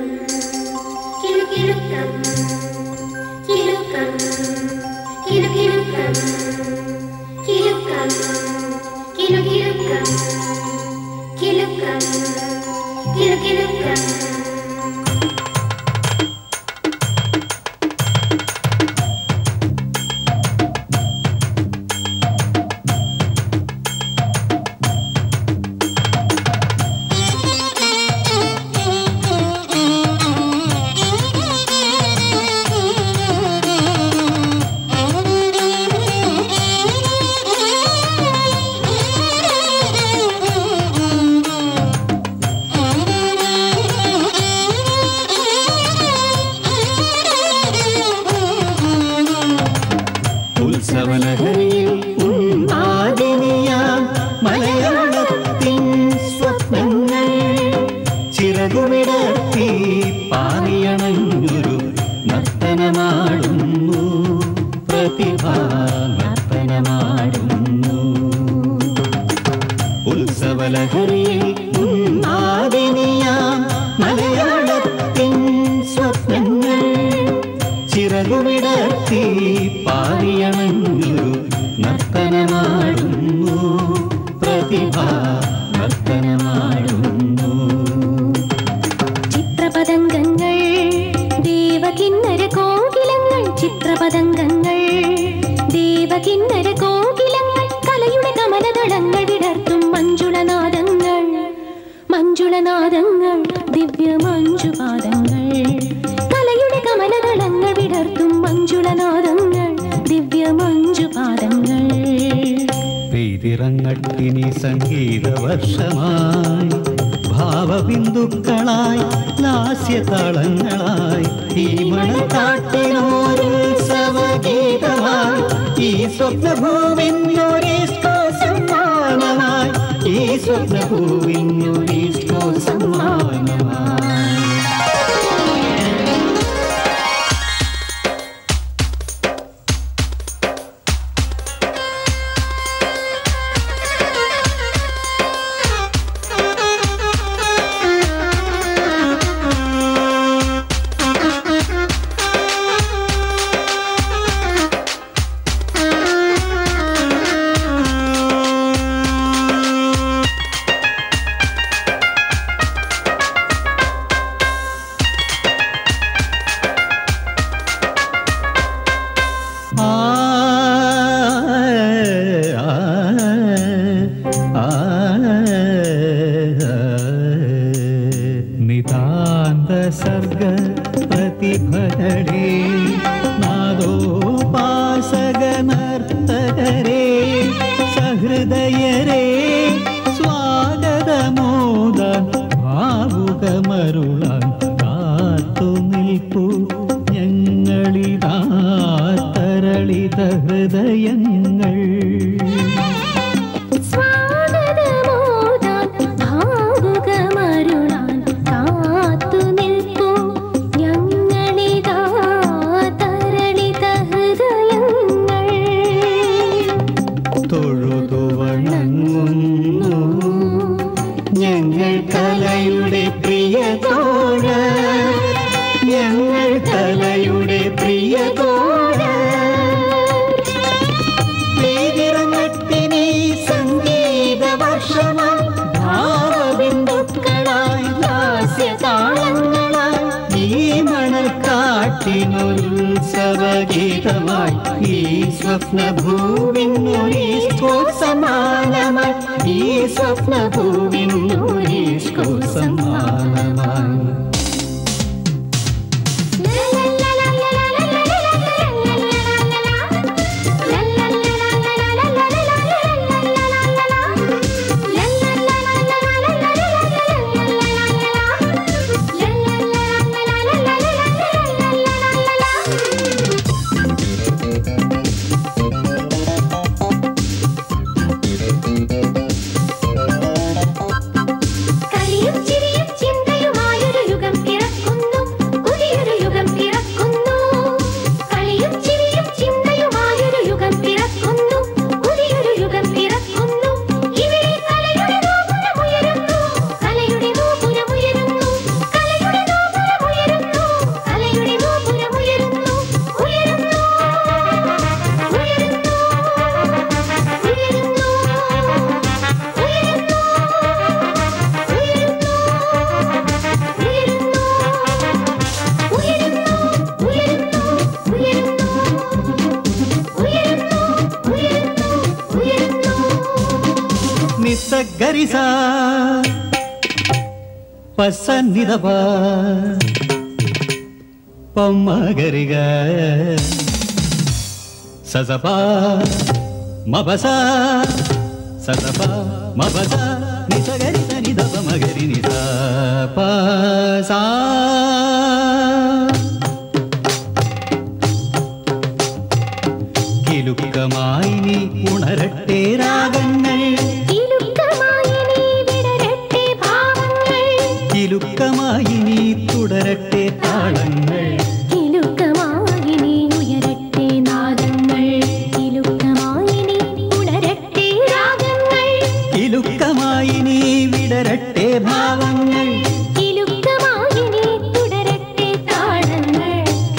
Thank you. ചിറകുമിടത്തി പാറിയണഞ്ഞൊരു നർത്തനമാടുന്നു മഞ്ജുളനാദങ്ങൾ ദിവ്യ മഞ്ജുപാദങ്ങൾ കലയുടെ കമലദളങ്ങൾ വിടർത്തും മഞ്ജുളനാദങ്ങൾ ദിവ്യ മഞ്ജുപാദങ്ങൾ പെയ്തിറങ്ങട്ടിനി സംഗീതവർഷമായി ഭാവബിന്ദുക്കളായി ലാസ്യതാളങ്ങളായി ഈ മണക്കാട്ടിനോരുത്സവഗീതമായി ഈ സ്വപ്നഭൂവിന്നൊരീസ്കോ സമ്മാനമായി ഈ സർഗ പ്രതിഭകളേ നാദോപാസക നർത്തകരേ സഹൃദയരേ സ്വാഗതമോദാൻ ഭാവുകമരുളാൻ കാത്തു നിൽപ്പു ഞങ്ങളിതാ തരളിത ഹൃദയങ്ങൾ ഞങ്ങൾ കലയുടെ പ്രിയതോട്. ഞങ്ങൾ കലയുടെ പ്രിയ ಶ್ರೇಷ್ಠವಾಯ್ ಈ ಸ್ವಪ್ನ ಭೂವಿನ್ನು ಈಸ್ಕೋ ಸಮಾನಮಾಯ್ ಈ ಸ್ವಪ್ನ ಭೂವಿನ್ನು ಈಸ್ಕೋ ಸಮಾನಮಾಯ್ ರಿಸ ಪಸ ನಿದವ ಪೊಮ್ಮಗರಿಗ ಸಸಪ ಮಬಸ ಸಸಪ ಮಬಸ ನಿಸಗರಿ ಸನಿದಪ ಮಗರಿ ನಿದ ಪ ಸಾ കിലുക്കമായി നീ വിടരട്ടെ ഭാവങ്ങൾ.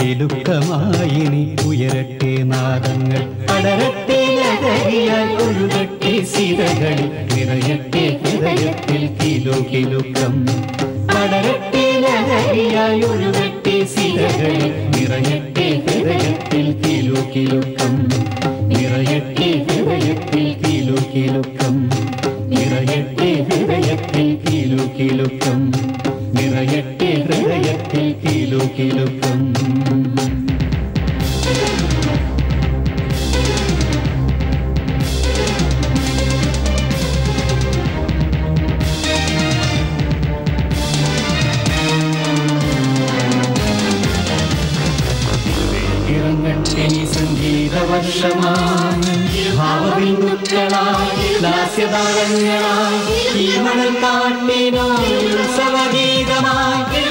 ഇളുക്കമായി നീ ഉയരട്ടെ നാദങ്ങൾ. പടരട്ടെ ലഹരിയായി ഒഴുകട്ടെ സിരകളിൽ. നിറയട്ടെ ഹൃദയത്തിൽ കിലോ കിലുക്കം പടരട്ടെ ലഹരിയായി ഒഴുകട്ടെ സിരകളിൽ. നിറയട്ടെ ഹൃദയത്തിൽ കിലോ കിലുക്കം നിറയട്ടെ ഹൃദയത്തിൽ കിലോ കിലുക്കം കിലുക്കം നിറയട്ടെ ഹൃദയത്തിൽ കിലു കിലുക്കം ഇറങ്ങട്ടെ നീ സംഗീതവർഷമായി ദാസ്യതാരണ്യനായി ഈ മണൽ കാട്ടിനായി ഉത്സവഗീതമായി